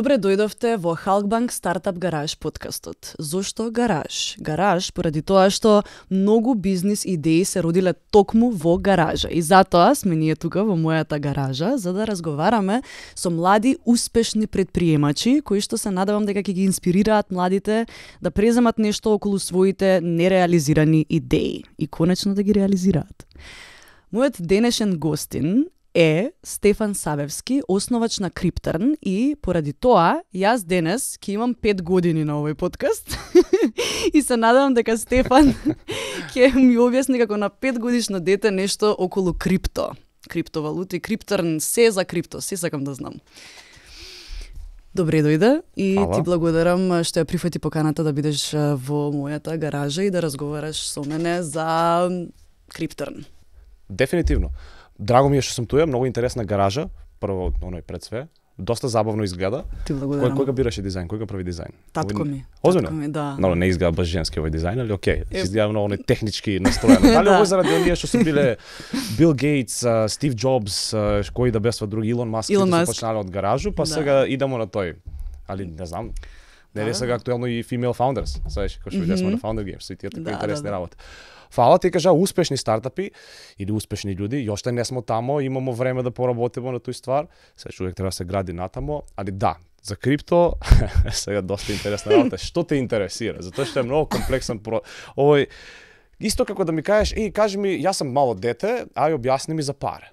Добре дојдовте во Халкбанк Стартап Гараж подкастот. Зошто гараж? Гараж поради тоа што многу бизнис идеи се родиле токму во гаража. И затоа сме ние тука во мојата гаража за да разговараме со млади успешни предприемачи кои што се надевам дека ќе ги инспирираат младите да преземат нешто околу своите нереализирани идеи и конечно да ги реализираат. Мојот денешен гостин е Стефан Савевски, основач на Криптерн и поради тоа јас денес ќе имам 5 години на овој подкаст и се надевам дека Стефан ќе ми објасни како на 5 годишно дете нешто околу крипто, криптовалути, Криптерн, се за крипто, се сакам да знам. Добре дојде и Фала. ти благодарам што ја прифати поканата да бидеш во мојата гаража и да разговараш со мене за Криптерн. Дефинитивно. Драго ми е што сум туја, многу интересна гаража, прво оној пред све. Доста забавно изгледа. Ти Кој благодарам. кој го бираше дизајн? Кој го прави дизајн? Татко ми. Озбилно? Татко ми, да. Но не изгледа баш женски овој дизајн, али окей. Се изгледа многу оној технички настроено. Дали Да. овој заради оние што се биле Бил Гейтс, Стив Джобс, а, кои да бесва други Илон Маск, Илон Маск. почнале од гаражу, па Да. сега идемо на тој. Али не знам. Не е да. сега актуелно и female founders, знаеш, кој што видесме на Founder Games, сите тие такви Да, да, интересни да. работи. Фала ти кажа успешни стартапи или успешни луѓе, и уште не смо тамо, имамо време да поработиме на тој ствар. Се човек треба се гради натамо, али да, за крипто сега доста интересна работа. Што те интересира? Затоа што е многу комплексен про овој исто како да ми кажеш, еј, кажи ми, јас сум мало дете, ај објасни ми за пари.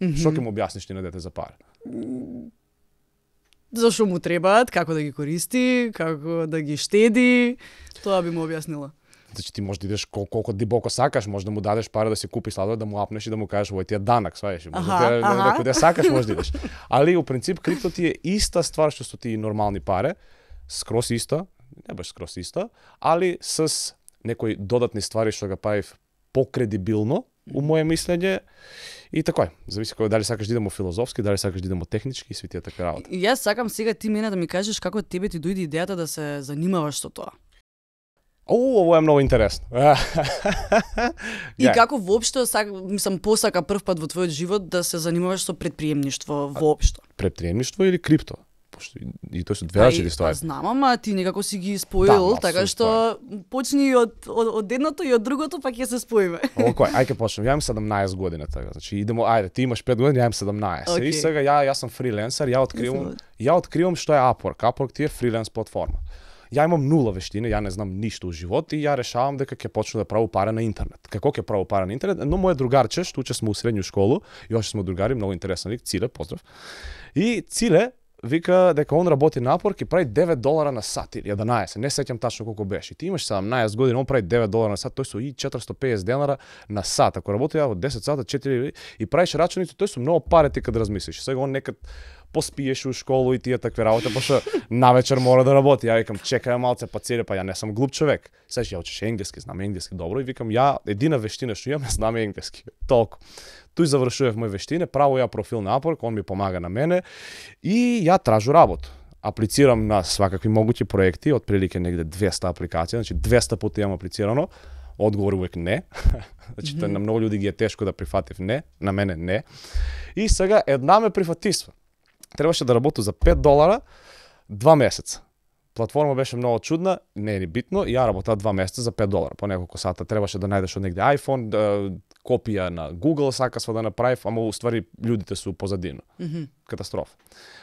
Што ќе му објасниш ти на дете за пари? Зашо му требаат, како да ги користи, како да ги штеди, тоа би му објаснила. Значи ти можеш да идеш кол, колку дибоко сакаш, може да му дадеш пара да си купи сладолед, да му апнеш и да му кажеш овој ти е данак, сваеш. Може Аха, да ти е, аха. каде сакаш може да идеш. Али у принцип крипто ти е иста ствар што со ти нормални паре, скрос иста, не баш скрос иста, али с некои додатни ствари што го правив покредибилно, у моје мислење, и така е. Зависи кој дали сакаш да идемо филозофски, дали сакаш да идемо технички и сви тие така работи. И јас сакам сега ти мене да ми кажеш како тебе ти дојде идејата да се занимаваш со тоа. О, ово е многу интересно. И Ја, како воопшто сак, мислам посака прв пат во твојот живот да се занимаваш со предприемништво воопшто. предприемништво или крипто? Пошто и, и тоа се две и- различни ствари. Па знам, ама ти некако си ги Да, споил, ма, така што почни од, од, од едното и од другото, па ќе се споиме. Око, ај ќе почнем. Ја имам 17 година така. Значи идемо, ајде, ти имаш 5 години, ја имам 17. Окей. И сега ја јас сум фриленсер, ја откривам ја откривам што е Upwork. Upwork ти е фриленс платформа. Ја имам нула вештини, ја не знам ништо у живот и ја решавам дека ќе почнам да правам пари на интернет. Како ќе правам пари на интернет? Но мој другарче, што уче сме у средњу школу, и още сме другари, многу интересен лик, Циле, поздрав. И Циле вика дека он работи на Upwork и прави 9 долара на сат или 11, не сеќам тачно колку беше. Ти имаш 17 години, он прави 9 долара на сат, тој со и 450 денара на сат. Ако работи од 10 сата, 4 и правиш рачуници, тој со многу пари ти кога размислиш. Сега он некад поспиеш у школу и тие такви работи, пошто навечер мора да работи. Ја викам, чекај малце, па целе, па ја не сум глуп човек. Сеш, ја учиш енглески, знам енглески добро и викам, ја едина вештина што имам, знам енглески. Толку. Туј завршував мој вештине, право ја профил на Upwork, он ми помага на мене и ја тражу работа. Аплицирам на свакакви могуќи проекти, отприлике негде 200 апликации, значи 200 пати имам аплицирано, одговор увек не. значи mm -hmm. на многу луѓе ги е тешко да прифатив не, на мене не. И сега една ме прифатисва. Требаше да работам за 5 долара два месеца. Платформа беше многу чудна, не е ни битно, ја работав два месеца за 5 долара, по неколку сата. Требаше да најдеш од негде iPhone, да, копија на Google сакасва да направив, ама уствари луѓите су позадина. Катастрофа.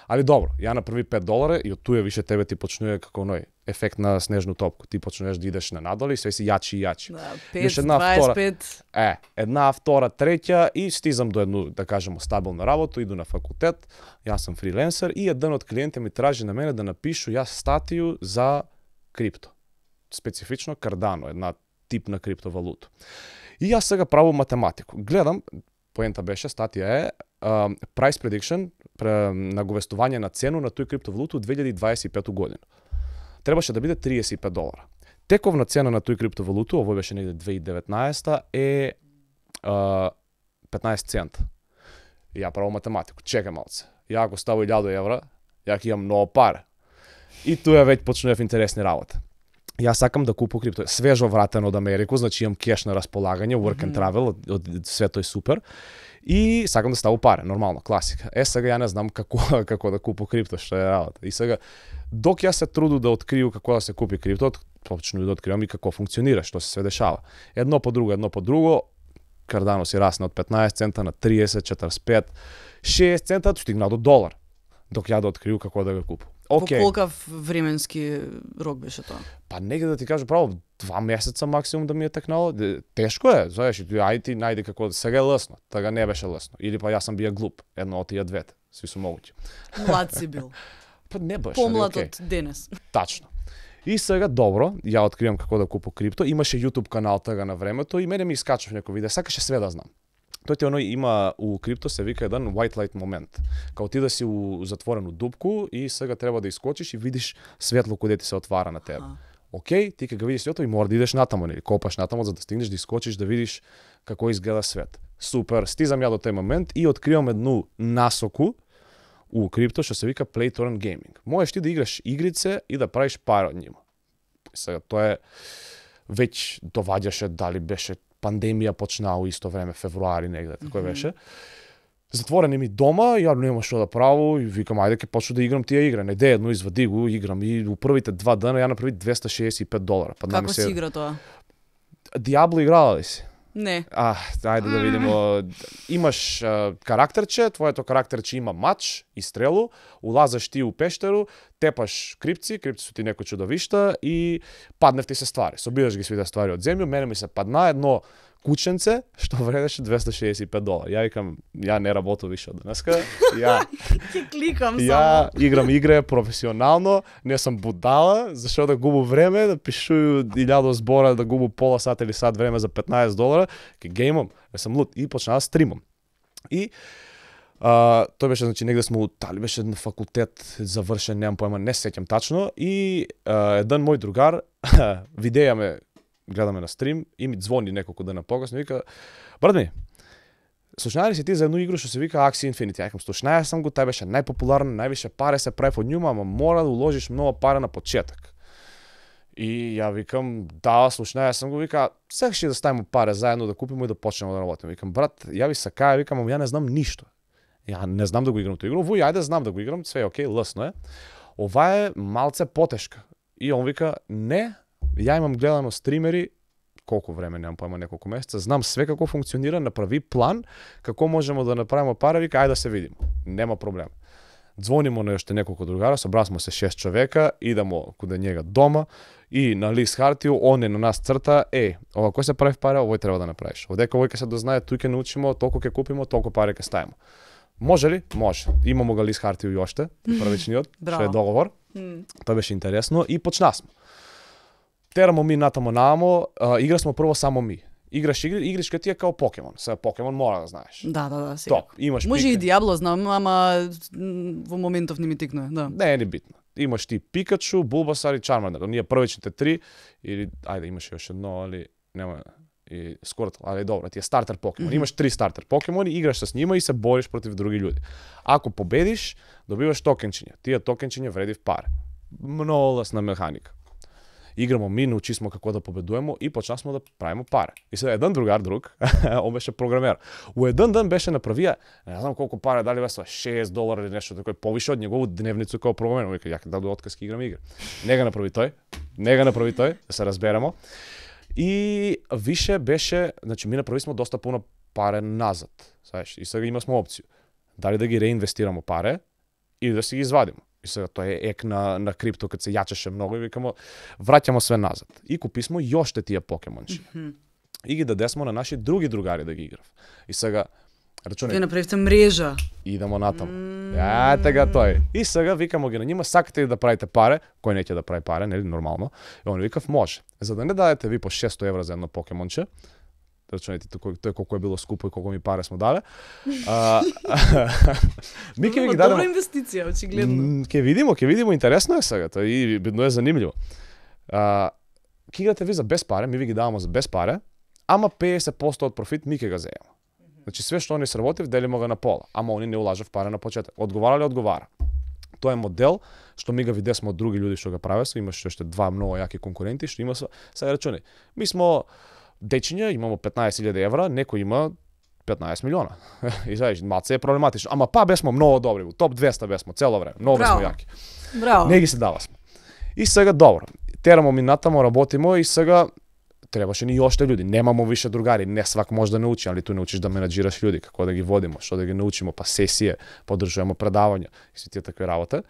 Али добро, ја на први 5 долара и од туја више тебе ти почнува како оној ефект на снежну топка. Ти почнуваш да идеш на надоле и све си јачи и јачи. Да, Беше 5, една втора. 25, Е, една, втора, треќа и стизам до едно, да кажеме, стабилна работа, иду на факултет, јас сум фриленсер и еден од клиенти ми тражи на мене да напишу јас статију за крипто. Специфично Cardano, една тип на криптовалута. И јас сега правам математику. Гледам, поента беше, статија е, price prediction, наговестување на цену на тој криптовалута од 2025 година. Требаше да биде 35 долара. Тековна цена на тој криптовалута, овој беше негде 2019 е а, 15 цент. Ја правам математику. Чекај малце. Ја ако ставам 1000 евра, ја ќе имам многу пари. И туја веќе почнував интересни работи. Јас сакам да купу крипто. Свежо вратено од Америку, значи имам кеш на располагање, work and travel, од, од све тој супер. И сакам да ставу пари, нормално, класика. Е, сега ја не знам како, како да купу крипто, што е работа. И сега, док ја се труду да открiju како да се купи крипто, почну да откривам и како функционира, што се све дешава. Едно по друго, едно по друго, Кардано си расна од 15 цента на 30, 45, 6 цента, стигна до долар. Док ја да открiju како да го купу. Okay. Во колкав временски рок беше тоа? Па нега да ти кажам право, два месеца максимум да ми е текнало. Тешко е, знаеш, ајде ти најди како сега е лесно, тага не беше лесно. Или па јас сам бија глуп, едно од тие двете, сви се могуќи. Млад си бил. па не беше. Помлад од денес. Тачно. И сега добро, ја откривам како да купу крипто. Имаше YouTube канал тага на времето и мене ми искачав некој видео. Сакаше све да знам. Тој ти оној има у крипто се вика еден white light момент. Као ти да си у затворено дупку и сега треба да искочиш и видиш светло каде ти се отвара на тебе. Океј, ти кога видиш светло и мора да идеш натаму, нели, копаш натаму за да стигнеш да искочиш да видиш како изгледа свет. Супер, стизам ја до тој момент и откривам едну насоку у крипто што се вика Play to Earn Gaming. Можеш ти да играш игрице и да правиш пари од нима. Сега тоа е веќе доваѓаше дали беше пандемија почнаа у исто време, февруари негде, тако mm -hmm. беше. Затворени ми дома, ја нема што да право и викам ајде ќе почну да играм тие игра. Не де едно извади го, играм и у првите два дена ја направи 265 долара. Па Како се... си игра тоа? Диабло играла ли си? Не. А, ајде да видиме. Имаш а, карактерче, твоето карактерче има мач и стрелу, улазаш ти у пештеру, тепаш крипци, крипци су ти некој чудовишта и паднев ти се ствари. Собираш ги свите ствари од земја, мене ми се падна едно кученце што вредеше 265 долари. Ја викам, ја не работам више од денеска. Ја Ќе кликам само. Ја играм игре професионално, не сум будала, зашто да губу време, да пишую 1000 збора, да губу пола сат или сат време за 15 долара, ке геймам, не сум лут и почнаа да стримам. И А, тој беше, значи, негде сме, дали беше на факултет завршен, немам поема, не сеќам тачно, и а, еден мој другар, видеја ме гледаме на стрим и ми звони неколку дена покасно и вика брат ми Слушнаја ли си ти за едну игру што се вика Axie Infinity? Ја слушнаја сам го, тај беше најпопуларна, највише пари се прави од њума, ама мора да уложиш многу пари на почеток. И ја викам, да, слушнаја сам го, вика, сакаш да ставиме пари заедно да купиме и да почнеме да работиме. Викам, брат, ја ви сакаја, викам, ама ја не знам ништо. Ја не знам да го играм тој игру, вој ајде знам да го играм, све е окей, лесно е. Ова е малце потешка. И он вика, не, ја имам гледано стримери, колку време, немам појма, неколку месеца, знам све како функционира, направи план, како можеме да направиме пара, вика, ајде да се видиме. Нема проблем. Звонимо на уште неколку другара, собрасмо се шест човека, идемо куде njega дома и на лист хартију, он е на нас црта, е, ова кој се прави пара, овој треба да направиш. Одека овој ќе се дознае, туј ќе научимо, толку ќе купимо, толку пари ќе ставиме. Може ли? Може. Имамо ga лист хартију и оште, првичниот, што е договор. Тоа беше интересно и почнасме терамо ми натамо намо, игра смо прво само ми. Играш игри, игричка ти е као покемон. Сега покемон мора да знаеш. Да, да, да, сега. Топ, имаш Може пика. и Диабло знам, ама во моментов не ми тикнува, да. Не е ни битно. Имаш ти Пикачу, Булбасар и Чармандер. Оние првичните три или ајде имаше уште едно, али нема и скорото, али добро, ти е стартер покемон. Mm -hmm. Имаш три стартер покемони, играш с нима и се бориш против други луѓе. Ако победиш, добиваш токенчиња. Тие токенчиња вреди в пари. Многу лесна механика играмо ми, научисмо како да победуваме и почнавме да правиме пари. И сега еден другар друг, он беше програмер. У еден ден беше направија, не знам колку пари, дали беше 6 долари или нешто такое, повише од негову дневницу како програмер. Вика, ја даду отказ играм игра. Не го направи тој, не го направи тој, да се разберемо. И више беше, значи ми направивме доста пуно паре назад, знаеш, и сега имавме опција. Дали да ги реинвестираме паре или да си ги извадиме. И сега тоа е ек на, на крипто, кога се јачеше многу, и викамо, враќамо све назад. И куписмо јоште тие покемончи. Mm -hmm. И ги дадесмо на наши други другари да ги играв. И сега, рачунај. Вие направивте мрежа. Идемо натаму. Mm. Ја, тега тој. И сега викамо ги на нима, сакате ли да правите паре, кој не ќе да прави паре, нели нормално. И он викав може. За да не дадете ви по 600 евра за едно покемонче, рачунете тој, тој колку е било скупо и колку ми паре смо дале. А, ми ќе ви ги дадеме. Добра инвестиција, очигледно. Ќе видимо, ќе видимо, интересно е сега, тоа и бидно е занимљиво. А, ќе играте ви за без паре, ми ви ги даваме за без паре, ама 50% од профит ми ќе го земеме. Значи све што они сработив, делимо го на пола, ама они не улажав паре на почеток. Одговара ли одговара? тоа е модел што ми го видесме од други луѓе што го правеа, имаше уште два многу јаки конкуренти што има сега рачуни. Ми смо дечиња, имамо 15.000 евра, некој има 15 милиона. и знаеш, маце е проблематично. Ама па бесмо многу добри, у топ 200 бесмо цело време. Многу бесмо јаки. Браво. Не ги се дава сме. И сега добро. Терамо ми натамо, работимо и сега требаше ни оште луѓе. Немамо више другари, не свак може да научи, али ту научиш да менаџираш луѓе, како да ги водимо, што да ги научимо, па сесија, подржуваме предавања и се тие такви работи.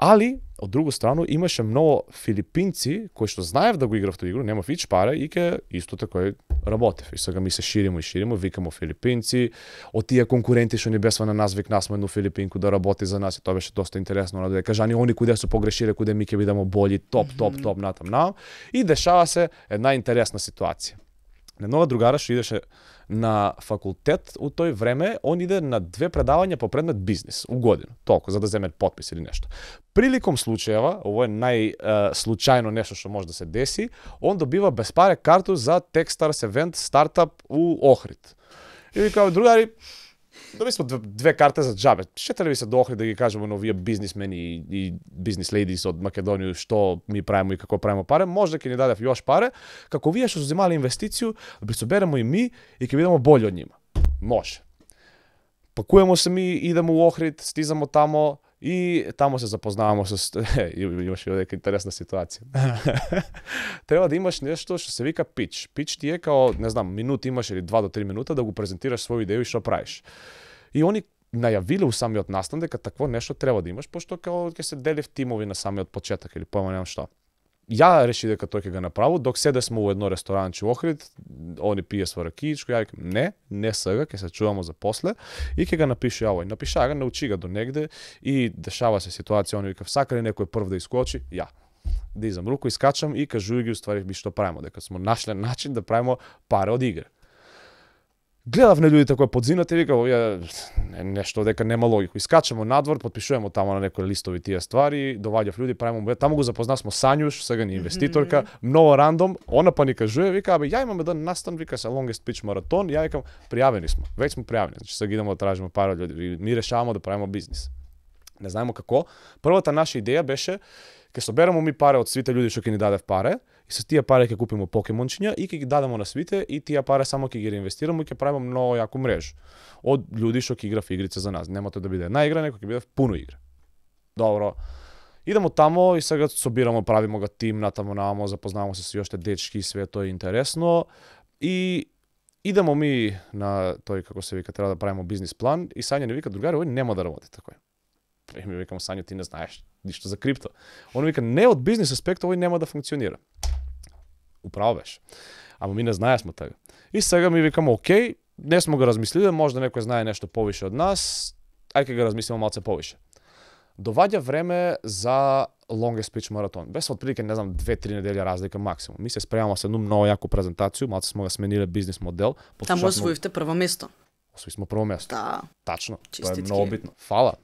Али, од друга страна, имаше многу филипинци кои што знаев да го играв тој игру, немав ич паре и ке исто така работев. И сега ми се ширимо и ширимо, викамо филипинци, од тие конкуренти што ни бесва на нас, викнасме едну филипинку да работи за нас и тоа беше доста интересно, да кажа ни они куде се погрешиле, куде ми ќе бидеме боли, топ, топ, топ, натам, на. И дешава се една интересна ситуација. На нова другара што идеше на факултет у тој време, он иде на две предавања по предмет бизнис у година, толку за да земе подпис или нешто. Приликом случаева, ово е најслучајно нешто што може да се деси, он добива без паре карту за Techstars event стартап у Охрид. И вика, другари, Доби сме две карте за джабе. Шете ли ви се до Охрид да ги кажеме на овие бизнисмени и, и бизнис лейдис од Македонија што ми правиме и како правиме паре, може да ќе ни дадев још паре, како вие што земале инвестицију, да би соберемо и ми и ќе бидеме болји од нима. Може. Пакуваме се ми, идеме у Охрид, стизамо тамо, И таму се запознавамо со имаше одека интересна ситуација. Треба да имаш нешто што се вика пич. Пич ти е као, не знам, минут имаш или 2 до 3 минута да го презентираш своја идеја и што правиш. И они најавиле у самиот настан дека такво нешто треба да имаш, пошто као ќе се дели в тимови на самиот почеток или појма немам што ја реши дека тој ќе го направи, док седе сме во едно ресторанче Охрид, они пие со ракијичко, ја викам, не, не сега, ќе се чуваме за после и ќе го напише овој. Напиша го, научи го до негде и дешава се ситуација, они викав, сака ли некој прв да искочи? Ја. Дизам руку, искачам и кажувај ги уствари би што правиме, дека сме нашле начин да правиме пари од игра гледав на луѓето кои подзината и вика овие нешто дека нема логика. Искачаме надвор, подпишуваме тамо на некои листови тие ствари, доваѓав луѓе, правиме таму го запознавме Сањуш, сега ни инвеститорка, многу рандом, она па ни кажува, вика, абе ја имам еден настан, вика се longest pitch маратон, ја викам пријавени сме, веќе сме пријавени, значи сега идеме да тражиме пара од луѓе, ми решаваме да правиме бизнис. Не знаеме како. Првата наша идеја беше ќе собереме ми пари од сите луѓе што ќе ни дадев паре и со тие пари ќе купиме покемончиња и ќе ги дадеме на свите и тие пари само ќе ги реинвестираме и ќе правиме многу јаку мрежа од луѓе што ќе играв игрица за нас. Нема тоа да биде една игра, некој ќе биде пуно игра. Добро. Идемо тамо и сега собираме, правиме го тим, натамо намо, запознаваме се со уште дечки, све тоа е интересно. И идемо ми на тој како се вика треба да правиме бизнис план и Сања не вика другари, овој нема да работи така. И ми викам Сања ти не знаеш ништо за крипто. Он вика не од бизнис аспект овој нема да функционира. Управо беше. Ама ми не знаевме тоа. И сега ми викам окей, не сме го размислиле, може да некој знае нешто повише од нас, ајде ќе го размислиме малце повише. Доваѓа време за longest speech маратон. Без отприлike, не знам, две-три недели разлика максимум. Ми се спремаме со едну многу јаку презентација, малце сме го смениле бизнес модел. Таму освоивте прво место. Освои прво место. Да. Тачно. Честитки. Тоа е многу битно. Фала.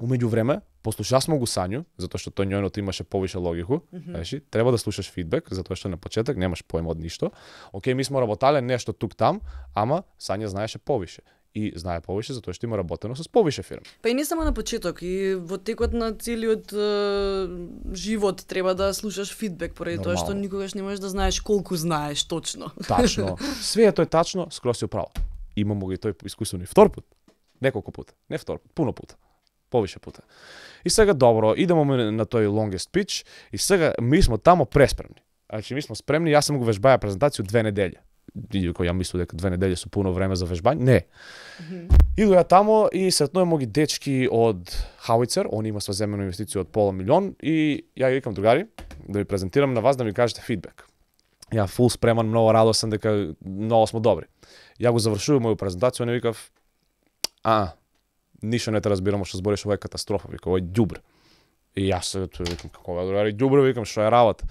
Умеѓу време, послушавме го Сању, затоа што тој њојното имаше повише логику, mm -hmm. треба да слушаш фидбек, затоа што на почеток немаш поема од ништо. Океј, ми сме работале нешто тук там, ама Сања знаеше повише и знае повише затоа што има работено со повише фирми. Па и не само на почеток, и во текот на целиот е, живот треба да слушаш фидбек поради тоа што никогаш не можеш да знаеш колку знаеш точно. Тачно. Све е тој тачно, скроз си управо. Имамо ги тој искуство и втор пат. Неколку пат, не втор пат, пуно пат повише пута. И сега добро, идемо на тој longest pitch и сега ми сме тамо преспремни. Значи ми сме спремни, јас сам го вежбаја презентација две недели. Иако ја мислам дека две недели се пуно време за вежбање, не. Mm -hmm. Иду ја тамо и сретнувам ги дечки од Howitzer, они има сваземено инвестиција од пола милион и ја ги викам другари да ви презентирам на вас да ми кажете фидбек. Ја фул спреман, многу радосен дека многу сме добри. Ја го завршувам моју презентација, не викав а, ништо не те разбирам што збориш, ова е катастрофа, вика, ова е ѓубре. И јас се викам како е другари ѓубре, викам што е работа.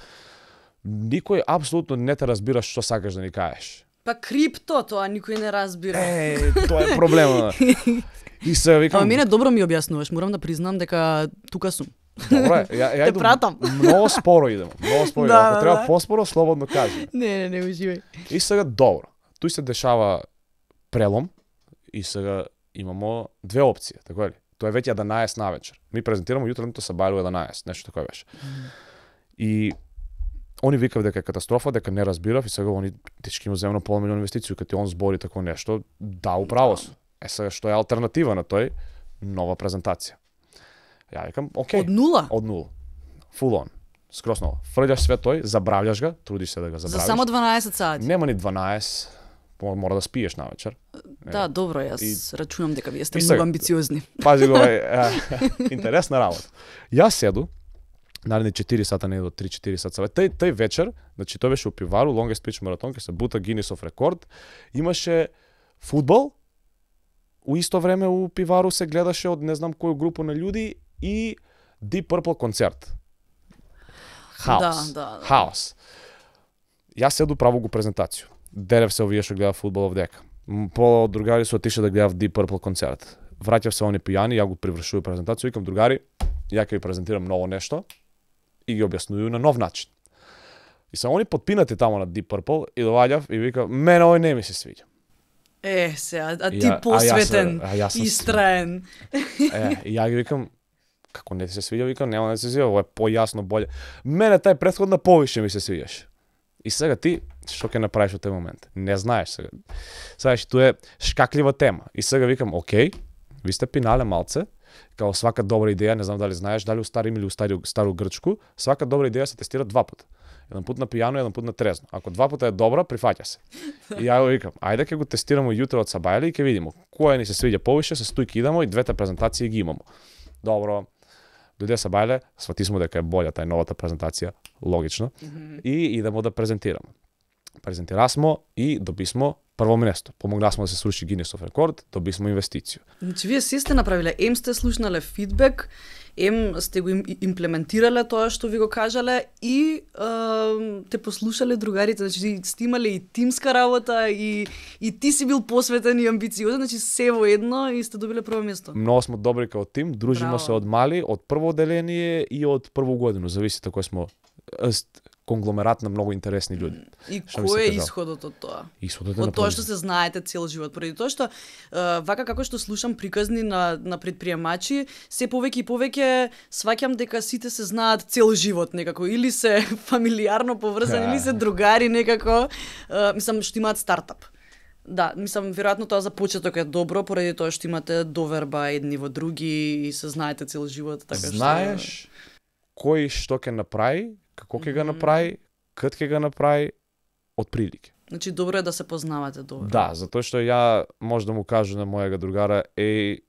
Никој апсолутно не те разбира што сакаш да ни кажеш. Па крипто тоа никој не разбира. Е, тоа е проблемот. И се викам. Ама мене добро ми објаснуваш, морам да признам дека тука сум. Добро е, ја, ја Те пратам. Многу споро идемо, многу споро Да. Ако да, треба да. поспоро, слободно кажи. Не, не, не уживај. И сега добро. Туј се дешава прелом и сега имамо две опции, така ли? Тоа е веќе 11 на вечер. Ми презентираме јутреното са бајло 11, нешто такое беше. И они викав дека е катастрофа, дека не разбирав и сега они течки му земно пол милион инвестиции, кога ти он збори тако нешто, да, управо су. Е сега што е алтернатива на тој? Нова презентација. Ја викам, окей. Од нула? Од нула. Full on. Скрос ново. Фрљаш све тој, забравljаш го, трудиш се да го За забравиш. само 12 сати. Нема ни 12, мо- мора да спиеш на вечер. Да, добро, јас И- рачунам дека вие сте сега- многу амбициозни. Пази го, е, е, интересна работа. Јас седу, наредни 4 сата, не до 3-4 сата. Тај, тај вечер, значи тој беше у пивару, Longest Pitch ке се бута Гинисов рекорд. Имаше фудбал, у исто време у пивару се гледаше од не знам која група на луѓи и Deep Purple концерт. Хаос. Да, да, да. Хаос. Јас седу право го презентација. Дерев се овие што гледа фудбал овдека. М, Пола од другари се отише да гледав Deep Purple концерт. Враќав се они пијани, ја го привршував презентација, викам другари, ја ќе ви презентирам ново нешто и ги објаснувам на нов начин. И се они подпинати тамо на Deep Purple и доаѓав и викам, мене овој не ми се свиѓа. Е, сега, а ти Ја- а јас- посветен, а јас сум- истраен. Е, и ја ги викам, како не ти се свиѓа, викам, нема да се свиѓа, ово е појасно боле. Мене тај претходна повише ми се свиѓаш. И сега ти, што ќе направиш во тој момент? Не знаеш сега. Знаеш, што е шкаклива тема. И сега викам, окей, ви сте пинале малце, као свака добра идеја, не знам дали знаеш, дали у стари или у стари, стару грчку, свака добра идеја се тестира два пати. Еден пат на пијано, еден пат на трезно. Ако два пати е добра, прифаќа се. И ја го викам, ајде ќе го тестираме јутро од Сабајле и ќе видиме која ни се свиѓа повише, се стујки идемо и двете презентации ги имамо. Добро. Дојде Сабајле, свати смо дека е болја тај новата презентација, логично, и идемо да презентираме. Презентирасмо и добисмо прво место. Помогнасмо да се сруши Гинесов рекорд, добисмо инвестиција. Значи, вие се сте направиле, ем сте слушнале фидбек, ем сте го им, имплементирале тоа што ви го кажале и е, те послушале другарите, значи сте имале и тимска работа и, и ти си бил посветен и амбициозен, значи се во едно и сте добиле прво место. Многу смо добри као тим, дружиме Браво. се од мали, од прво одделение и од прву годину, зависи кој смо ест, конгломерат на многу интересни луѓи. И Што кој е исходот од тоа? Исходот е Од на тоа што се знаете цел живот, поради тоа што е, вака како што слушам приказни на на предприемачи, се повеќе и повеќе сваќам дека сите се знаат цел живот некако или се фамилиарно поврзани, или се другари некако, е, мислам што имаат стартап. Да, мислам веројатно тоа за почеток е добро поради тоа што имате доверба едни во други и се знаете цел живот, така што Знаеш кој што ќе направи, како ќе го направи, кад ќе го направи, од прилike. Значи добро е да се познавате добро. Да, затоа што ја може да му кажу на мојага другара, еј,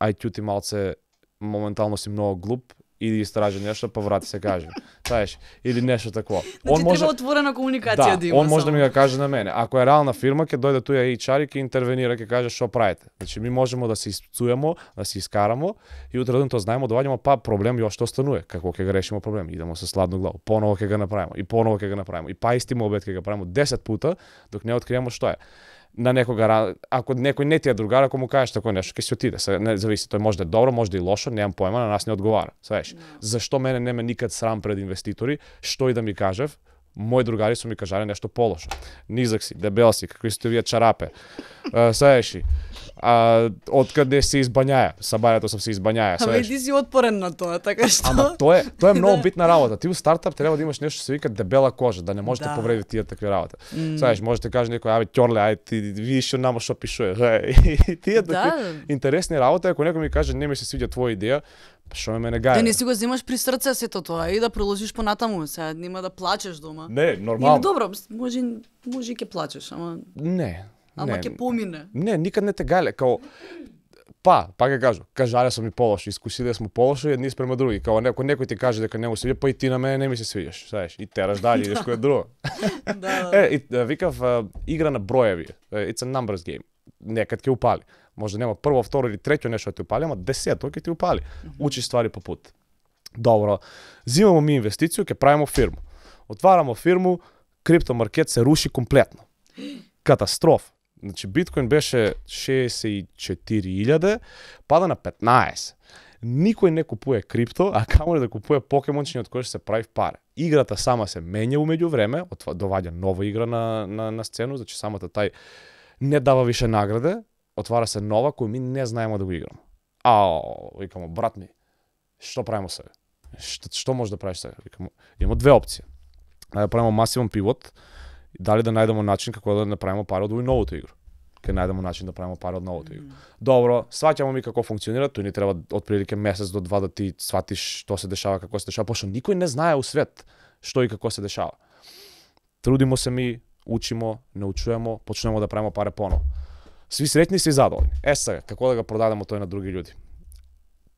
ај ќути малце, моментално си многу глуп, иди истражи нешто, па врати се каже. Знаеш, или нешто такво. Значи треба отворена комуникација да, да, има. он може да само. ми го каже на мене. Ако е реална фирма, ќе дојде туја и ќе интервенира, ќе каже што правите. Значи ми можеме да се испцуеме, да се искарамо и утре ден тоа знаеме, доаѓаме па проблем још што останува. Како ќе го решиме проблем? Идемо со сладно главо. Поново ќе го направиме и поново ќе го направиме. И па исти мобет ќе го правиме 10 пута док не откриеме што е на некога ако некој не ти е другар, ако му кажеш такое нешто, ќе си отиде. Се не зависи, тој може да е добро, може да е лошо, немам поема, на нас не одговара. Знаеш, зашто мене нема никад срам пред инвеститори, што и да ми кажев, мои другари су ми кажале нешто полошо. Низак си, дебел си, какви сте вие чарапе. Uh, Саеши, а, откаде се избањаја? Сабајето сам се избањаја, Ама саеш. ти си отпорен на тоа, така што... Ама тоа е, тоа е многу Да. битна работа. Ти у стартап треба да имаш нешто што се вика дебела кожа, да не може да, Да. повреди тие такви работа. Mm. Знаеш, може да каже некој, абе ќорле, ај ти видиш што намо што пишува. И тие такви Да. интересни работи, ако некој ми каже не ми се свиѓа твоја идеја, па што ме гај. Да не си го земаш при срце сето тоа и да продолжиш понатаму, сега нема да плачеш дома. Не, Или нормално. добро, може може и ќе плачеш, ама Не. ама не. ќе помине. Не, никад не те гајле, као Па, па ќе кажу, кажале сум и полошо, искусиле сме полошо и едни спрема други. Као некој некој ти каже дека не му се свиѓа, па и ти на мене не ми се свиѓаш, знаеш, и тераш дале, идеш кој друго. да, да. Е, и, а, викав, игра на броеви. It's a numbers game. Некад ќе упали. Може нема прво, второ или трето нешто ти упали, ама десето ќе ти упали. Учи ствари по пут. Добро. Зимамо ми инвестиција, ќе правиме фирма. Отварамо фирму, криптомаркет се руши комплетно. Катастроф. Значи биткоин беше 64.000, пада на 15. Никој не купува крипто, а камо ли да купува покемончиња од кои што се прави паре. Играта сама се менја умеѓу време, доваѓа нова игра на, на, на сцену, значи самата тај не дава више награде, отвара се нова која ми не знаеме да го играме. Ао, викамо, брат ми, што правиме сега? Што, што може да правиш сега? Викамо, имamo две опции. Да правиме масивен пивот, дали да најдемо начин како да направиме пари од овој новото игра ќе најдемо начин да правиме пари од новото игра. Mm. Добро, сваќамо ми како функционира, тој ни треба отприлике месец до два да ти сватиш што се дешава, како се дешава, пошто никој не знае у свет што и како се дешава. Трудимо се ми, учимо, научуваме, почнемо да правиме пари поново. Сви среќни си задоволни. Е сега, како да го продадеме тој на други луѓе?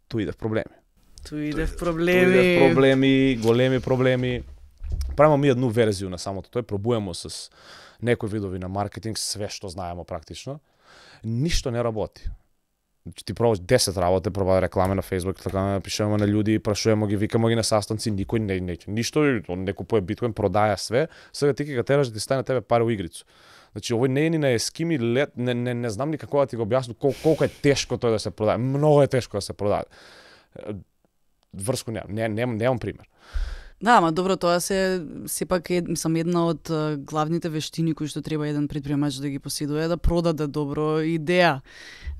Ту иде в проблеми. Ту иде в проблеми. Ту иде в проблеми, големи проблеми. Правиме ми едну верзија на самото тој, пробуваме с некои видови на маркетинг, све што знаеме практично, ништо не работи. Значи ти пробаш 10 работи, проба реклами на Facebook, така пишеме на луѓе, прашуваме ги, викаме ги на састанци, никој не не ништо, он не купува биткоин, продаја све, сега ти ќе го тераш да ти стане тебе пари у игрицу. Значи овој не е ни на ескими лет, не, не, не знам ни како да ти го објаснам кол, колку е тешко тој да се продаде. Многу е тешко да се продаде. Врско немам, не, не, немам пример. Да, ама добро, тоа се сепак е мислам една од главните вештини кои што треба еден предприемач да ги поседува да продаде добро идеја.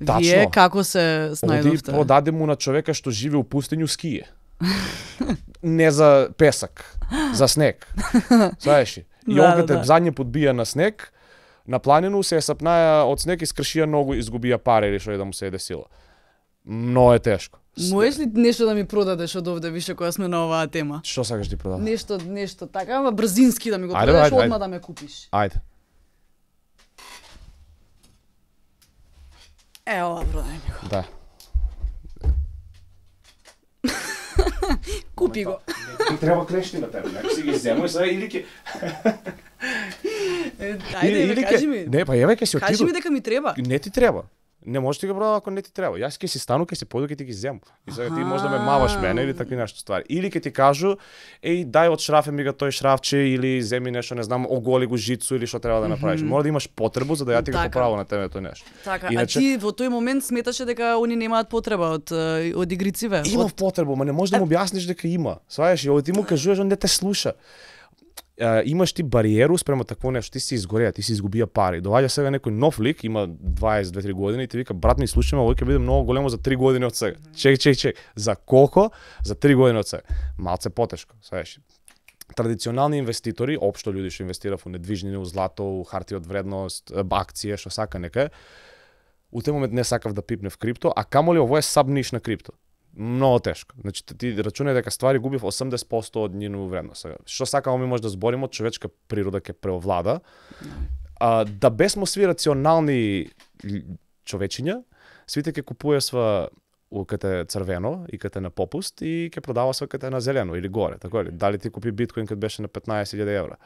Тачно. Вие како се снајдовте? Оди продаде му на човека што живе у пустињу ские. Не за песак, за снег. Знаеш И да, да, да. задње подбија на снег, на планину се сапнаја од снег и скршија ногу, изгубија пари или што е да му се е десило. Много е тешко. Можеш ли нешто да ми продадеш од овде више кога сме на оваа тема? Што сакаш да ти продадам? Нешто, нешто така, ама брзински да ми го продадеш, одма да ме купиш. Ајде. Е, ова продај ми го. Да. Купи го. Не треба клешти на тебе, нека си ги земој сега или ќе Ајде, или, кажи ми. Не, па еве ќе си отиду. Кажи ми дека ми треба. Не ти треба. Не можеш ти го продам ако не ти треба. Јас ќе си стану, ќе си појду, ќе ти ги земам. И сега ти може да ме маваш мене или такви нешто ствари. Или ќе ти кажу, еј дај од шрафе ми го тој шрафче или земи нешто, не знам, оголи го жицу или што треба да направиш. Mm -hmm. Мора да имаш потребу за да ја ти го така. поправам на тебе тој нешто. Така, Иначе... а ти во тој момент сметаше дека они немаат потреба од од игрициве? Имав од... потребу, ма не можеш да му објасниш дека има. Сваеш, и ти му кажуваш, он не те слуша а, имаш ти бариеру спрема такво нешто, ти си изгореа, ти си изгубија пари. Доаѓа сега некој нов лик, има 22-3 години и ти вика брат ми слушаме, овој ќе биде многу големо за 3 години од сега. Чек, чек, чек. За колку? За 3 години од сега. Малце потешко, знаеш. Традиционални инвеститори, општо луѓе што инвестира во недвижнини, у злато, у харти од вредност, акција, што сака нека. У тој момент не сакав да пипне в крипто, а камоли ово е сабниш на крипто многу тешко. Значи ти рачунај дека ствари губив 80% од нивну вредност. Што сакамо ми може да збориме, човечка природа ќе преовлада. А, да бесмо сви рационални човечиња, свите ќе купува сва кате црвено и кате на попуст и ќе продава сва кате на зелено или горе, така ли? Дали ти купи биткоин кога беше на 15.000 евра?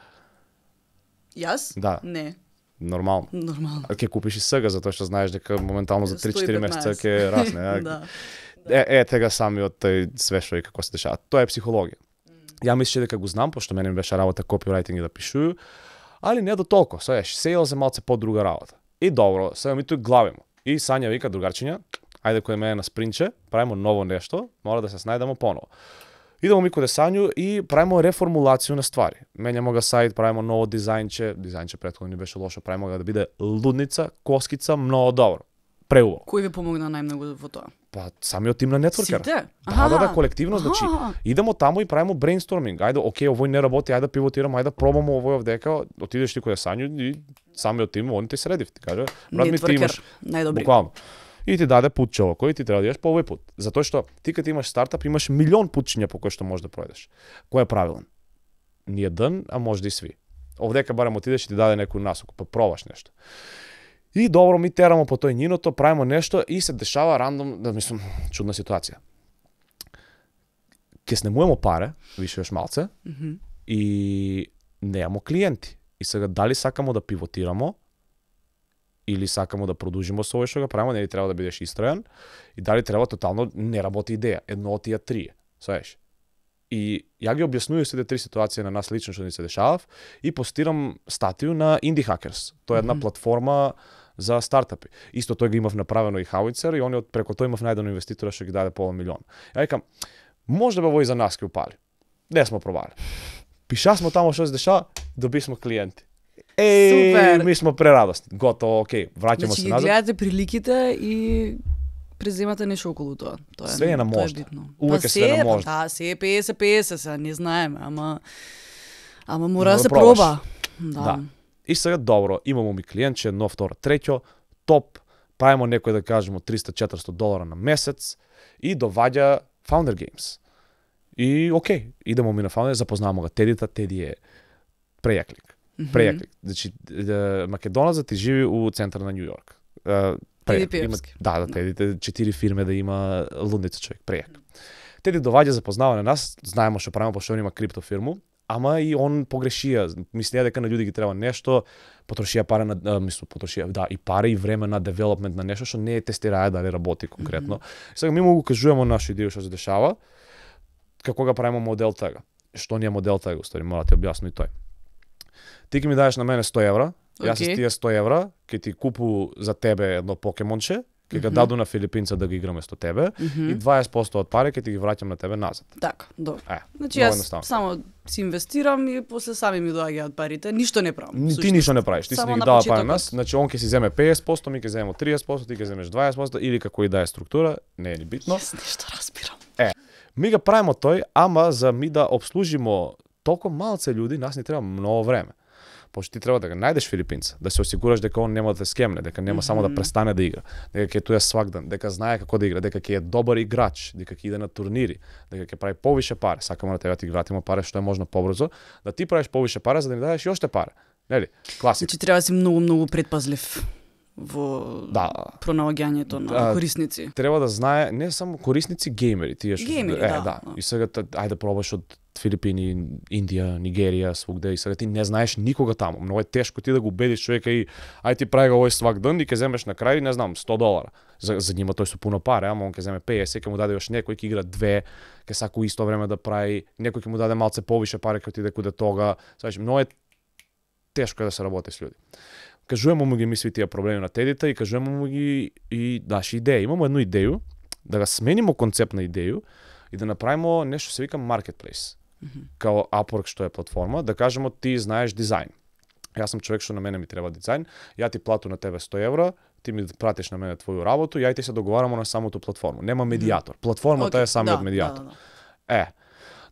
Јас? Да. Не. Нормално. Нормално. Ќе купиш и сега затоа што знаеш дека моментално за 3-4 месеца ќе расне. да е, е тега самиот тој све што и како се дешава. Тоа е психологија. Ја мислеше дека го знам, пошто мене ми беше работа копирајтинг и да пишую, али не до толку. Саеш, сейлс е малце подруга работа. И добро, сега ми тој главимо. И Сања вика другарчиња, ајде кој мене на спринче, правиме ново нешто, мора да се снајдемо поново. Идемо ми коде Сању и правиме реформулација на ствари. Менјамо го сајт, правиме ново дизајнче, дизајнче претходно ни беше лошо, правиме го да биде лудница, коскица, многу добро. Преубаво. Кој ви помогна најмногу во тоа? Па самиот тим на нетворкер. Сите? Да, да, да, колективно, значи идемо таму и правиме брейнсторминг. Ајде, окей, овој не работи, ајде да пивотираме, ајде да пробаме овој овдека, отидеш ти кој Сању и самиот тим, он ти средив, ти каже, брат ми ти имаш најдобри. Буквално. И ти даде путчево, кој ти треба да идеш по овој пут. Затоа што ти кога имаш стартап имаш милион путчиња по кои што можеш да пројдеш. Кој е правилен? Ни еден, а може да и сви. Овдека барем отидеш и ти даде некој насоку, па пробаш нешто. И добро ми терамо по тој ниното, правиме нешто и се дешава рандом, да мислам, чудна ситуација. Ке снемуваме паре, више још малце, mm -hmm. и неамо клиенти. И сега дали сакамо да пивотирамо, или сакамо да продолжиме со овој што го правиме, нели треба да бидеш истроен, и дали треба тотално не работи идеја, едно од тие три, сваеш. И ја ги објаснувам сите три ситуации на нас лично што ни се дешавав и постирам статију на Indie Hackers. Тоа е една mm -hmm. платформа за стартапи. Исто тој го имав направено и Howitzer и они од преку тој имав најдено инвеститора што ги даде пола милион. Ја викам, може да и за нас ќе упали. Не смо пробали. Пиша смо тамо што се дешава, доби смо клиенти. Е, ми смо прерадосни. Готово, окей, враќамо значи, се назад. гледате приликите и преземате нешто околу тоа. Тоа Све е на можда. Увек па е све на се, па можда. Да, се е 50-50, сега не знаеме, ама ама мора да се да пробаш. проба. Да. Да. И сега добро, имамо ми клиентче, едно, второ, треќо, топ, правимо некој да кажемо 300-400 долара на месец и доваѓа Founder Games. И окей, идемо ми на Founder, запознавамо го Тедита, Теди е прејаклик. Прејаклик. Значи, е, македонецот ти живи у центар на Њу Йорк. Теди прејак. Има, Пиевски. да, да, Тедите четири фирме да има лудница човек, прејак. Теди доваѓа запознава на нас, знаеме што правиме пошто има крипто фирму, ама и он погрешија, мислеа дека на луѓе ги треба нешто, потрошија пари на а, мислам потрошија, да, и пари и време на девелопмент на нешто што не е тестираја дали работи конкретно. Mm -hmm. Сега ми му го кажуваме наша идеја што се дешава, како го правиме модел тега. Што ни е модел тега, устари, мора да ти објасни тој. Ти ќе ми дадеш на мене 100 евра, јас Окей. с тие 100 евра ќе ти купу за тебе едно покемонче, ќе го Мгм. даду на филипинца да ги играме со тебе Мгм. и 20% од пари ќе ти ги враќам на тебе назад. Така, добро. Е, Значи јас едноставно. само си инвестирам и после сами ми доаѓаат парите, ништо не правам. Ни, ти ништо не правиш, ти си Само ги дава пари нас, значи он ќе си земе 50%, ми ќе земеме 30%, ти ќе земеш 20% или како и да е структура, не е ни битно. Јас нешто разбирам. Ми го правиме тој, ама за ми да обслужимо толку малце луѓе, нас ни треба многу време. Пошто ти треба да го најдеш филипинца, да се осигураш дека он нема да те скемне, дека нема само да престане да игра, дека ќе туе свак ден, дека знае како да игра, дека ќе е добар играч, дека ќе иде на турнири, дека ќе прави повише пари, сакаме на тебе да ти вратиме пари што е можно побрзо, да ти правиш повише пари за да ни дадеш и уште пари. Нели? Класик. Значи треба да си многу многу предпазлив во Да, пронаоѓањето на Да. корисници. треба да знае не само корисници, геймери, тие што Геймери, е, да, да. да. И сега ајде пробаш од Филипини, Индија, Нигерија, свогде и сега ти не знаеш никога таму. Многу е тешко ти да го убедиш човека и ај ти прави го овој свак ден и ќе земеш на крај, не знам, 100 долара. За, за нима тој со пуно пари, ама он ќе земе 50, ќе му даде још некој ќе игра две, ќе сака исто време да прави, некој ќе му даде малце повише пари ќе отиде куде тога. Знаеш, многу е тешко да се работи с луѓе. Кажуваме му ги мисли тие проблеми на тедите и кажуваме му ги и наши идеи. Имамо едну идеја, да го сменимо концепт на идеju и да направиме нешто се вика marketplace. Као Upwork што е платформа, да кажемо ти знаеш дизајн. Јас сум човек што на мене ми треба дизајн, ја ти плату на тебе 100 евра, ти ми пратиш на мене твоју работу, ја и ти се договарамо на самото платформа. Нема медијатор. Платформата Океј, е самиот да, медијатор. Да, да. Е,